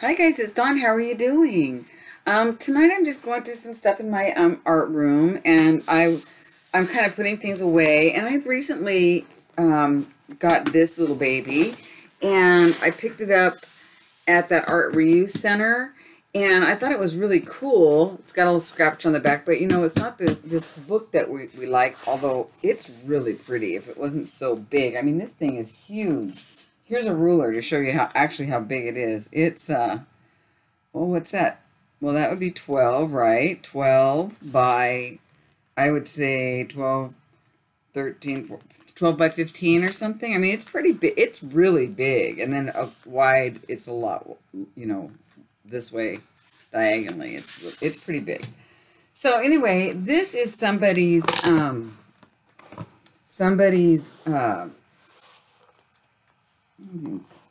Hi guys, it's Dawn. How are you doing? Um, tonight I'm just going through some stuff in my um, art room, and I, I'm kind of putting things away. And I've recently um, got this little baby, and I picked it up at that art reuse center, and I thought it was really cool. It's got a little scratch on the back, but you know, it's not the, this book that we, we like, although it's really pretty if it wasn't so big. I mean, this thing is huge. Here's a ruler to show you how actually how big it is. It's, uh, well, what's that? Well, that would be 12, right? 12 by, I would say 12, 13, 12 by 15 or something. I mean, it's pretty big. It's really big. And then a wide, it's a lot, you know, this way diagonally. It's, it's pretty big. So anyway, this is somebody's, um, somebody's, uh,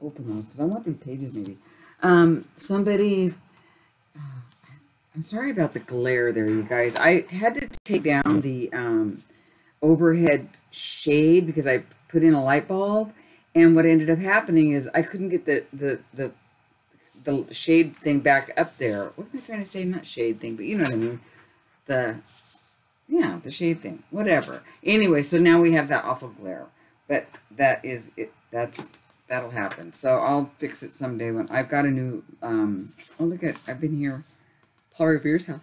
open those because I want these pages maybe. Um, somebody's, uh, I'm sorry about the glare there, you guys. I had to take down the um, overhead shade because I put in a light bulb. And what ended up happening is I couldn't get the, the, the, the shade thing back up there. What am I trying to say? Not shade thing, but you know what I mean. The, yeah, the shade thing, whatever. Anyway, so now we have that awful glare. But that is, it. that's that'll happen. So I'll fix it someday when I've got a new, um, oh, look at, I've been here, Paul Revere's house.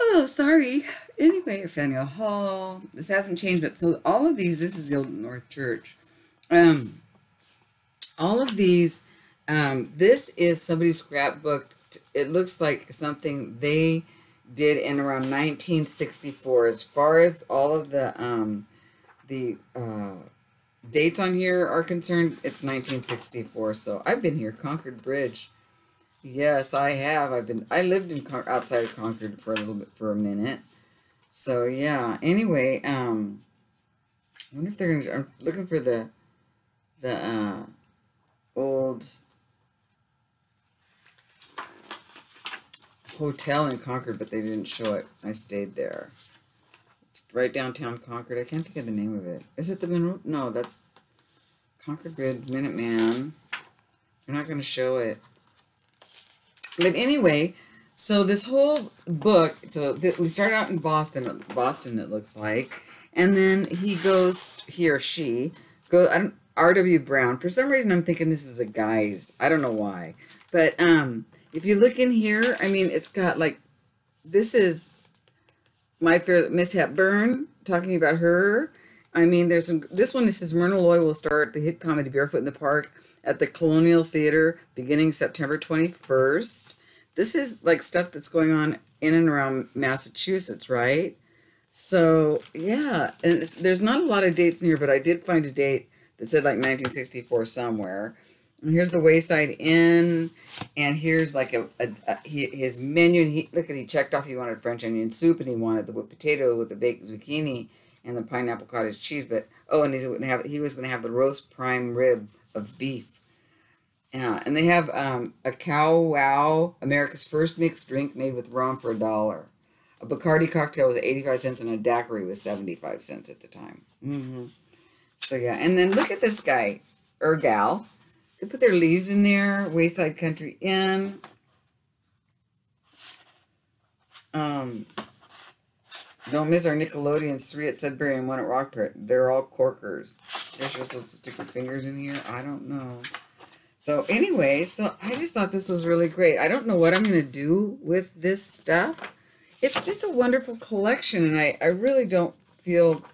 Oh, sorry. Anyway, Faneuil Hall. This hasn't changed, but so all of these, this is the Old North Church. Um, all of these, um, this is somebody's scrapbook. It looks like something they did in around 1964. As far as all of the, um, the, uh, dates on here are concerned, it's 1964. So I've been here, Concord Bridge. Yes, I have. I've been. I lived in outside of Concord for a little bit for a minute. So yeah. Anyway, um, I wonder if they're gonna. I'm looking for the the uh, old hotel in Concord, but they didn't show it. I stayed there right downtown Concord. I can't think of the name of it. Is it the Monroe? No, that's Concord Grid Minuteman. They're not going to show it. But anyway, so this whole book, so we start out in Boston, Boston it looks like, and then he goes, he or she, go, I don't, R.W. Brown. For some reason, I'm thinking this is a guy's. I don't know why. But um, if you look in here, I mean, it's got like, this is my fair Miss Hepburn, talking about her. I mean, there's some. This one says Myrna Loy will start the hit comedy Barefoot in the Park at the Colonial Theater beginning September 21st. This is like stuff that's going on in and around Massachusetts, right? So yeah, and there's not a lot of dates in here, but I did find a date that said like 1964 somewhere. And here's the Wayside Inn, and here's like a, a, a his menu. He look at he checked off he wanted French onion soup, and he wanted the whipped potato with the baked zucchini and the pineapple cottage cheese. But oh, and he's gonna have he was gonna have the roast prime rib of beef. Yeah, and they have um, a cow wow, America's first mixed drink made with rum for a dollar. A Bacardi cocktail was 85 cents and a daiquiri was 75 cents at the time. Mm-hmm. So yeah, and then look at this guy, or gal. They put their leaves in there. Wayside Country Inn. Um, don't miss our Nickelodeons. Three at Sudbury and one at Rockport. They're all corkers. You're supposed to stick your fingers in here. I don't know. So anyway, so I just thought this was really great. I don't know what I'm going to do with this stuff. It's just a wonderful collection, and I, I really don't feel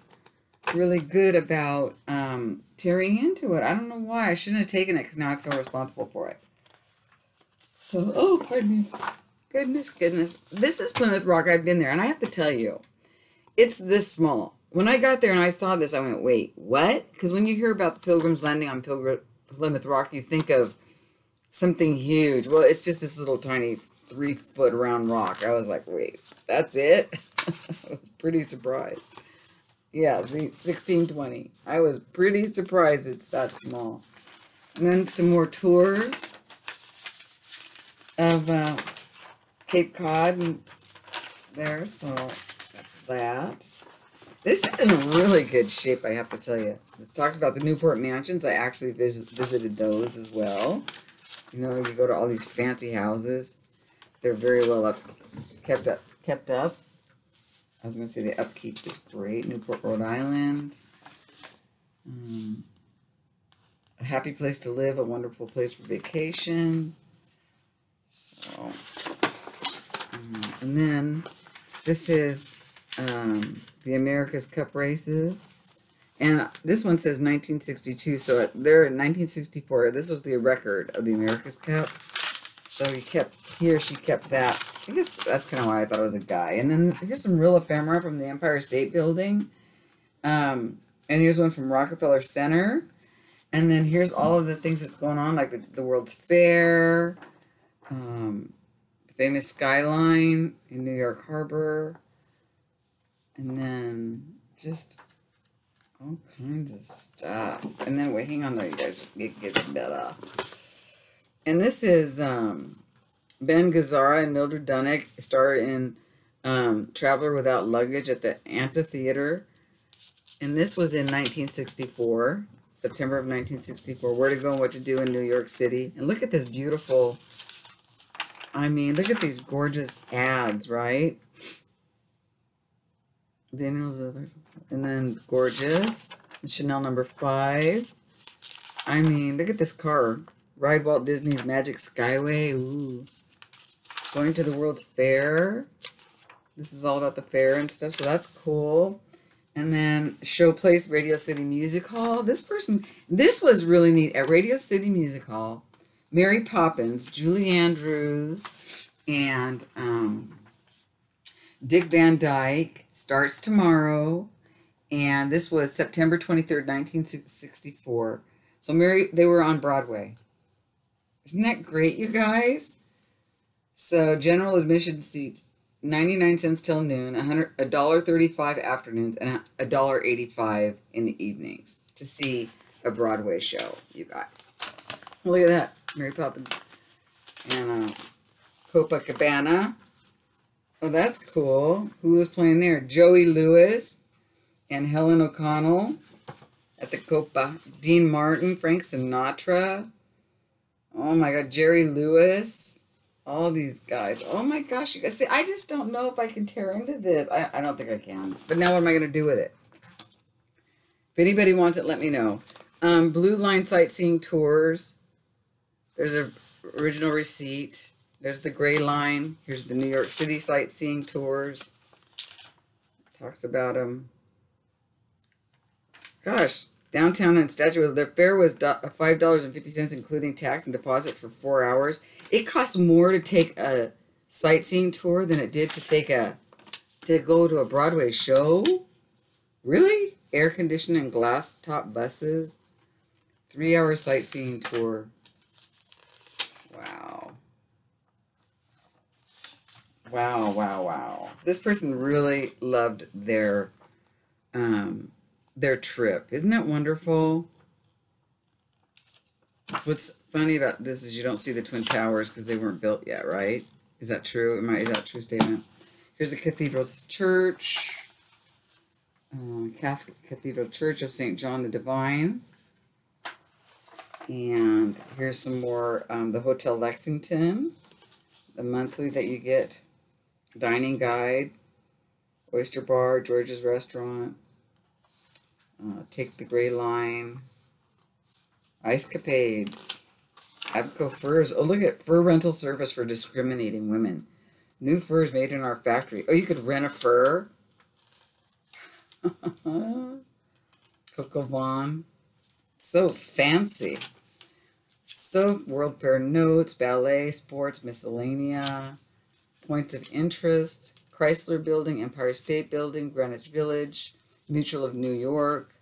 really good about um, tearing into it. I don't know why. I shouldn't have taken it because now I feel responsible for it. So, oh, pardon me. Goodness, goodness. This is Plymouth Rock. I've been there, and I have to tell you, it's this small. When I got there and I saw this, I went, wait, what? Because when you hear about the Pilgrims landing on Pilgrim, Plymouth Rock, you think of something huge. Well, it's just this little tiny three foot round rock. I was like, wait, that's it? Pretty surprised. Yeah, 1620. I was pretty surprised it's that small. And then some more tours of uh, Cape Cod and there. So that's that. This is in really good shape, I have to tell you. This talks about the Newport Mansions. I actually vis visited those as well. You know, you go to all these fancy houses. They're very well up, kept up, kept up. I was gonna say the upkeep is great. Newport, Rhode Island. Um, a happy place to live, a wonderful place for vacation. So, um, and then this is um, the America's Cup races. And this one says 1962, so they're in 1964. This was the record of the America's Cup. So he kept, he or she kept that. I guess that's kind of why I thought it was a guy. And then here's some real ephemera from the Empire State Building. Um, and here's one from Rockefeller Center. And then here's all of the things that's going on, like the, the World's Fair, um, the famous skyline in New York Harbor, and then just all kinds of stuff. And then wait, hang on there, you guys. It gets better. And this is um, Ben Gazzara and Mildred Dunnock starred in um, Traveler Without Luggage at the Amphitheater. And this was in 1964, September of 1964. Where to go and what to do in New York City. And look at this beautiful, I mean, look at these gorgeous ads, right? Daniel's other, and then gorgeous. Chanel number five. I mean, look at this car. Ride Walt Disney's Magic Skyway. Ooh. Going to the World's Fair. This is all about the fair and stuff, so that's cool. And then Show Place Radio City Music Hall. This person, this was really neat. At Radio City Music Hall, Mary Poppins, Julie Andrews, and um, Dick Van Dyke starts tomorrow. And this was September 23rd, 1964. So Mary, they were on Broadway. Isn't that great, you guys? So general admission seats, 99 cents till noon, a dollar 35 afternoons, and a dollar 85 in the evenings to see a Broadway show, you guys. Look at that, Mary Poppins. And uh, Copacabana. Oh, that's cool. Who was playing there? Joey Lewis and Helen O'Connell at the Copa. Dean Martin, Frank Sinatra. Oh my God, Jerry Lewis. All these guys. Oh my gosh, you guys. See, I just don't know if I can tear into this. I, I don't think I can. But now what am I going to do with it? If anybody wants it, let me know. Um, Blue Line Sightseeing Tours. There's a original receipt. There's the gray line. Here's the New York City sightseeing tours. Talks about them. Gosh, downtown and Statue. The fare was fifty cents, including tax and deposit for four hours. It costs more to take a sightseeing tour than it did to take a to go to a Broadway show. Really? Air conditioned and glass top buses. Three hour sightseeing tour. Wow. Wow, wow, wow. This person really loved their um their trip. Isn't that wonderful? What's funny about this is you don't see the Twin Towers because they weren't built yet, right? Is that true? Am I, is that true statement? Here's the Cathedral Church. Uh, Catholic Cathedral Church of St. John the Divine. And here's some more, um, the Hotel Lexington, the monthly that you get dining guide, oyster bar, George's restaurant, uh, take the gray line, ice capades, Abco furs. Oh, look at fur rental service for discriminating women. New furs made in our factory. Oh, you could rent a fur. Coco Vaughn. So fancy. So World Fair notes, ballet, sports, miscellanea points of interest, Chrysler Building, Empire State Building, Greenwich Village, Mutual of New York,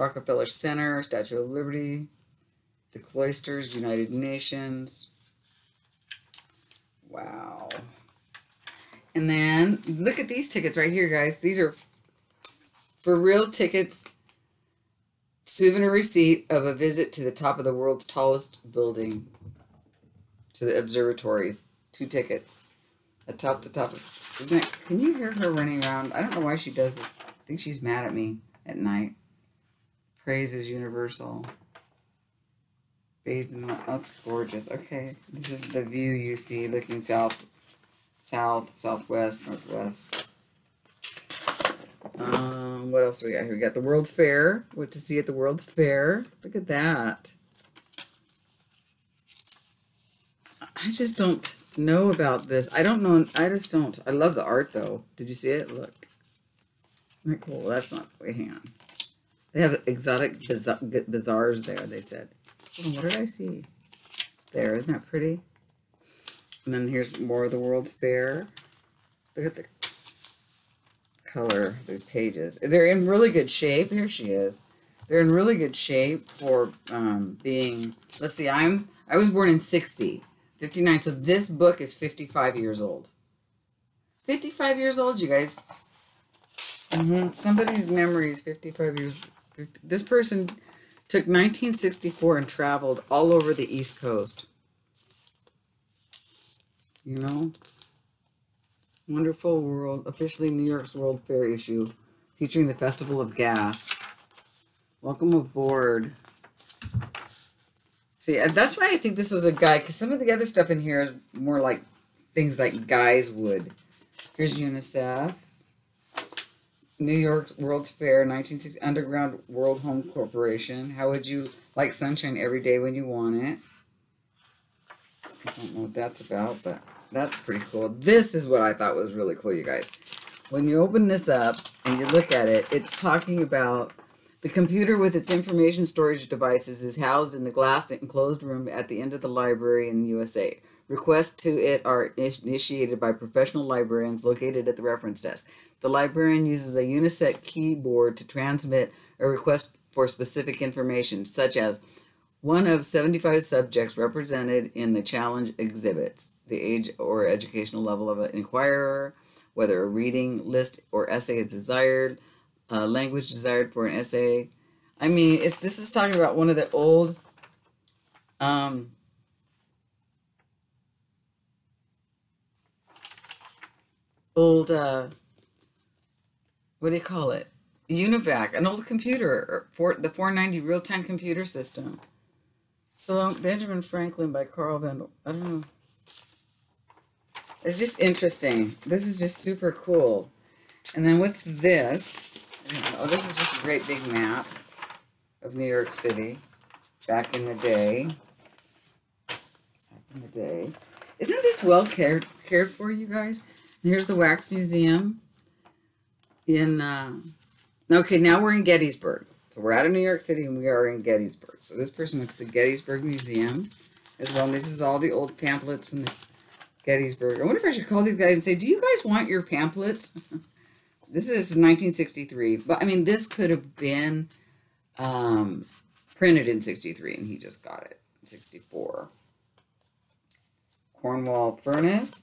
Rockefeller Center, Statue of Liberty, the Cloisters, United Nations. Wow. And then look at these tickets right here, guys. These are for real tickets. Souvenir receipt of a visit to the top of the world's tallest building, to the observatories. Two tickets atop the top of isn't it, can you hear her running around? I don't know why she does it. I think she's mad at me at night. Praise is universal. Bathed in the, that's gorgeous. Okay, this is the view you see looking south, south, southwest, northwest. Um, what else do we got here? We got the World's Fair. What to see at the World's Fair? Look at that. I just don't know about this. I don't know. I just don't. I love the art though. Did you see it? Look. That cool? That's not. Wait, hang on. They have exotic bazaars there. They said. Oh, what did I see? There, isn't that pretty? And then here's more of the World's Fair. Look at the color of these pages. They're in really good shape. Here she is. They're in really good shape for um, being. Let's see. I'm. I was born in 60. 59. So this book is 55 years old. 55 years old, you guys. Mm -hmm. Somebody's memory is 55 years. This person took 1964 and traveled all over the East Coast. You know? Wonderful World, officially New York's World Fair issue, featuring the Festival of Gas. Welcome aboard. See, uh, that's why I think this was a guy, because some of the other stuff in here is more like things like guys would. Here's UNICEF. New York's World's Fair, 1960 Underground World Home Corporation. How would you like sunshine every day when you want it? I don't know what that's about, but that's pretty cool. This is what I thought was really cool, you guys. When you open this up and you look at it, it's talking about the computer with its information storage devices is housed in the glass enclosed room at the end of the library in the USA. Requests to it are initiated by professional librarians located at the reference desk. The librarian uses a Unisec keyboard to transmit a request for specific information, such as one of 75 subjects represented in the challenge exhibits, the age or educational level of an inquirer, whether a reading list or essay is desired, language desired for an essay. I mean, if this is talking about one of the old um, old uh, what do you call it? UNIVAC, an old computer, for the 490 real-time computer system. So Benjamin Franklin by Carl Van. I don't know. It's just interesting. This is just super cool. And then what's this? Oh, this is just a great big map of New York City back in the day. Back in the day. Isn't this well cared cared for, you guys? And here's the Wax Museum in, uh, okay, now we're in Gettysburg. So we're out of New York City and we are in Gettysburg. So this person went to the Gettysburg Museum as well. And this is all the old pamphlets from the Gettysburg. I wonder if I should call these guys and say, do you guys want your pamphlets? this is 1963, but I mean, this could have been um, printed in 63, and he just got it 64. Cornwall Furnace.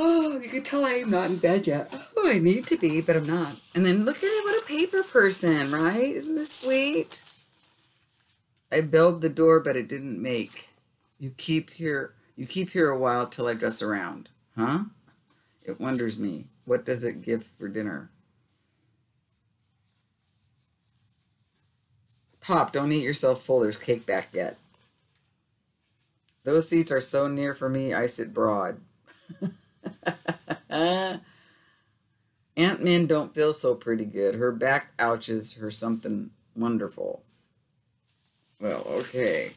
Oh, you can tell I'm not in bed yet. Oh, I need to be, but I'm not. And then look at it, what a paper person, right? Isn't this sweet? I built the door, but it didn't make. You keep here, you keep here a while till I dress around, huh? It wonders me. What does it give for dinner? Pop, don't eat yourself full. There's cake back yet. Those seats are so near for me, I sit broad. Aunt Min don't feel so pretty good. Her back ouches her something wonderful. Well, okay.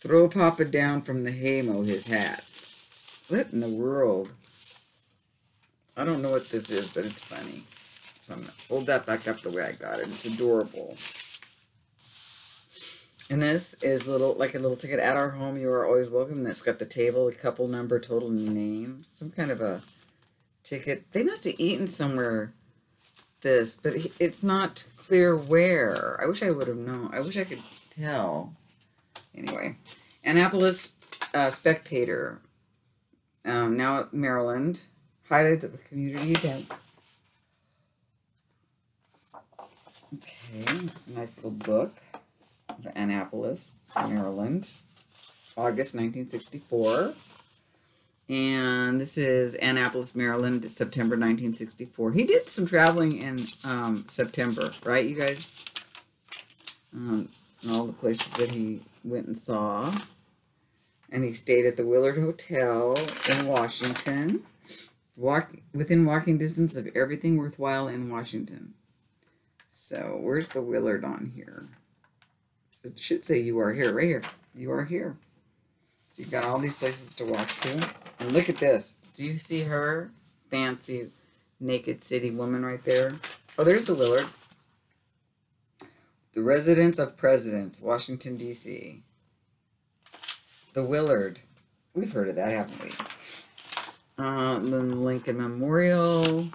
Throw Papa down from the haymow his hat. What in the world? I don't know what this is, but it's funny. So I'm going to fold that back up the way I got it. It's adorable. And this is little like a little ticket at our home. You are always welcome. That's got the table, the couple number, total name, some kind of a ticket. They must have eaten somewhere this, but it's not clear where. I wish I would have known. I wish I could tell. Anyway, Annapolis uh, Spectator, um, now at Maryland. Highlights of the community events. Okay, it's a nice little book of Annapolis, Maryland, August 1964. And this is Annapolis, Maryland, September 1964. He did some traveling in um, September, right, you guys? Um, and all the places that he went and saw. And he stayed at the Willard Hotel in Washington, walk within walking distance of everything worthwhile in Washington. So where's the Willard on here? It should say you are here, right here. You are here. So you've got all these places to walk to. And look at this. Do you see her? Fancy naked city woman right there. Oh, there's the Willard. The Residence of Presidents, Washington, D.C. The Willard. We've heard of that, haven't we? Uh, the Lincoln Memorial.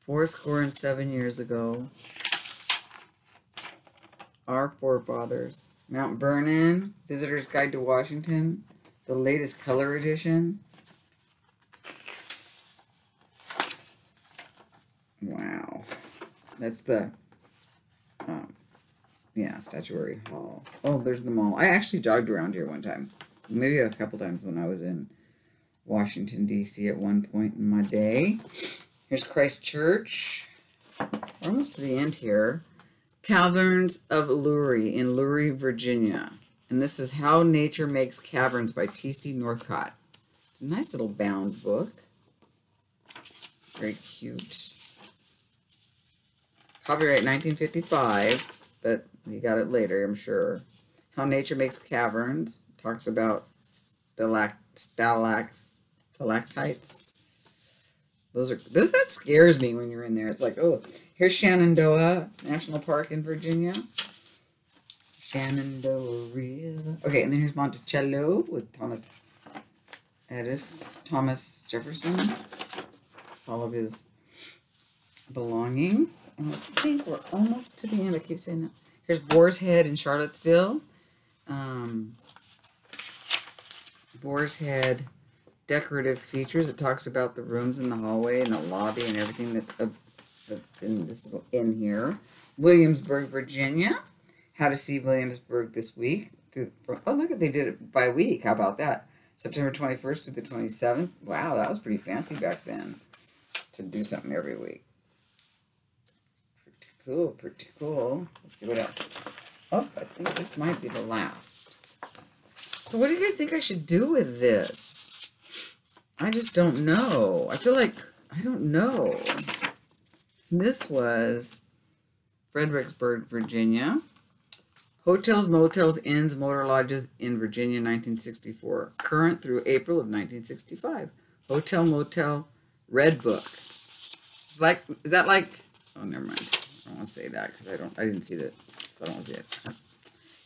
Four score and seven years ago. Our forefathers. Mount Vernon, Visitor's Guide to Washington, the latest color edition. Wow. That's the, um, yeah, Statuary Hall. Oh, there's the mall. I actually jogged around here one time. Maybe a couple times when I was in Washington, D.C. at one point in my day. Here's Christ Church. We're almost to the end here. Caverns of Luray in Luray, Virginia. And this is How Nature Makes Caverns by T.C. Northcott. It's a nice little bound book. Very cute. Copyright 1955, but you got it later, I'm sure. How Nature Makes Caverns. Talks about stalact, stalactites. Those are those that scares me when you're in there. It's like, oh, Here's Shenandoah National Park in Virginia. Shenandoah River. Okay, and then here's Monticello with Thomas Edison, Thomas Jefferson. All of his belongings. And I think we're almost to the end. I keep saying that. Here's Boar's Head in Charlottesville. Um, Boar's Head decorative features. It talks about the rooms in the hallway and the lobby and everything that's that's in this little in here. Williamsburg, Virginia. How to see Williamsburg this week. Oh, look they did it by week. How about that? September 21st to the 27th. Wow, that was pretty fancy back then to do something every week. Pretty cool, pretty cool. Let's see what else. Oh, I think this might be the last. So what do you guys think I should do with this? I just don't know. I feel like, I don't know. This was Fredericksburg, Virginia. Hotels, motels, inns, motor lodges in Virginia, 1964. Current through April of 1965. Hotel, motel, red book. It's like, is that like, oh, never mind. I don't want to say that because I don't, I didn't see that, so I don't want to see it.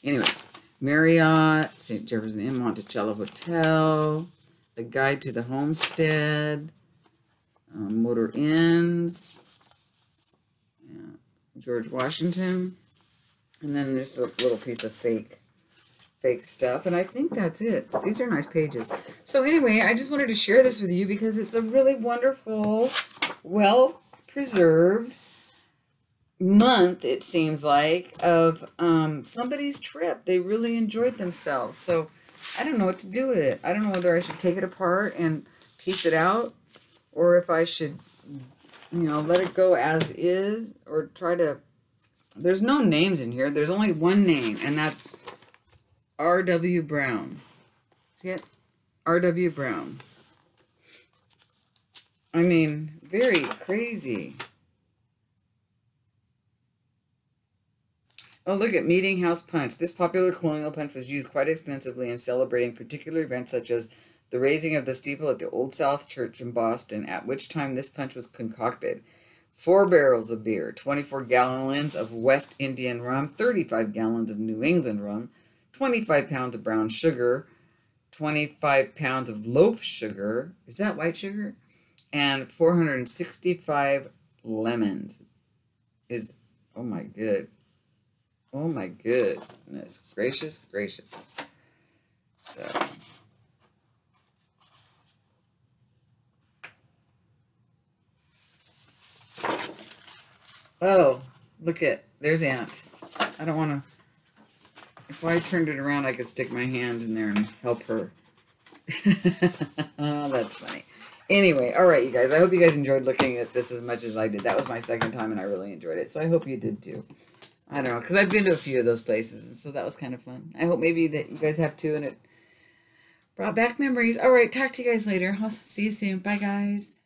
Anyway, Marriott, St. Jefferson Inn, Monticello Hotel, A Guide to the Homestead, um, Motor Inns, George Washington. And then just a little piece of fake fake stuff. And I think that's it. These are nice pages. So anyway, I just wanted to share this with you because it's a really wonderful, well-preserved month, it seems like, of um, somebody's trip. They really enjoyed themselves. So I don't know what to do with it. I don't know whether I should take it apart and piece it out or if I should you know, let it go as is or try to, there's no names in here. There's only one name and that's R.W. Brown. See it? R.W. Brown. I mean, very crazy. Oh, look at Meeting House Punch. This popular colonial punch was used quite extensively in celebrating particular events such as the raising of the steeple at the Old South Church in Boston, at which time this punch was concocted. Four barrels of beer, 24 gallons of West Indian rum, 35 gallons of New England rum, 25 pounds of brown sugar, 25 pounds of loaf sugar. Is that white sugar? And 465 lemons. Is, oh my good. Oh my goodness. Gracious, gracious. So. Oh, look at, there's Aunt. I don't want to, if I turned it around, I could stick my hand in there and help her. oh, that's funny. Anyway, all right, you guys. I hope you guys enjoyed looking at this as much as I did. That was my second time, and I really enjoyed it. So I hope you did too. I don't know, because I've been to a few of those places, and so that was kind of fun. I hope maybe that you guys have too, and it brought back memories. All right, talk to you guys later. I'll see you soon. Bye, guys.